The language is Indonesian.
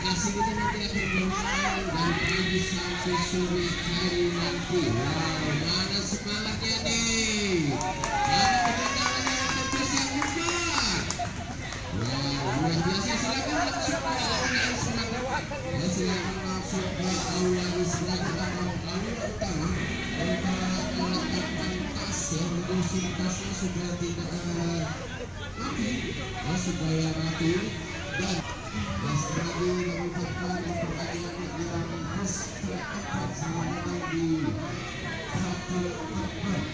kasih kita nanti akan bermain dari pagi sampai sore hari nanti. Wow, mana semangatnya nih? Mana? Wow, biasa. fasilitasnya sudah tidak uh, ya, supaya mati dan ya, mengucapkan pertanyaan yang khas terdekat sama datang di satu tempat.